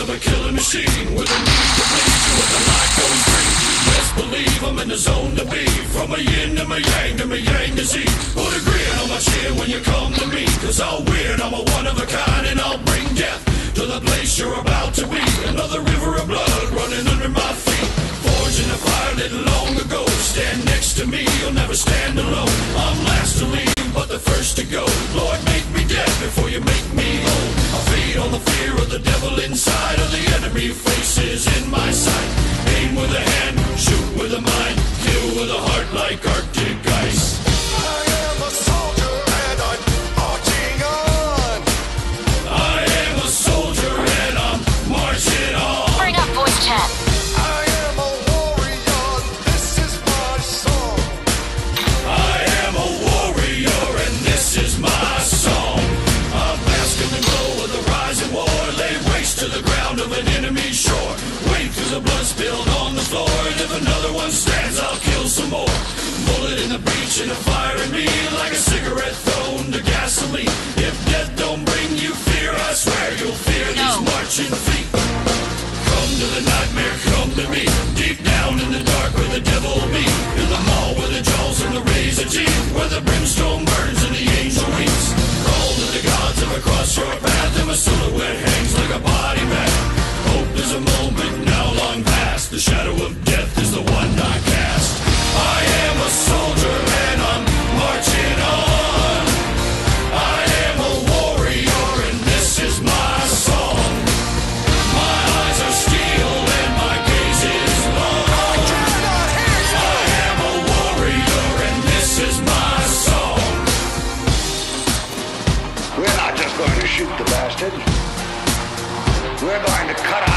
of a killing machine with a need to bleed you with the light going green. Best believe I'm in the zone to be. From a yin to my yang to my yang to Z. Put a grin on my chin when you come to me. Cause I'll win, I'm a one of a kind and I'll bring death to the place you're about to be. Another river of blood running under my feet. Forged in a fire lit long ago. Stand next to me, you'll never stand alone. I'm last. inside of the enemy faces in my sight. the blood spilled on the floor. And if another one stands, I'll kill some more. Bullet in the breach and a fire in me like a cigarette thrown to gasoline. We're going to cut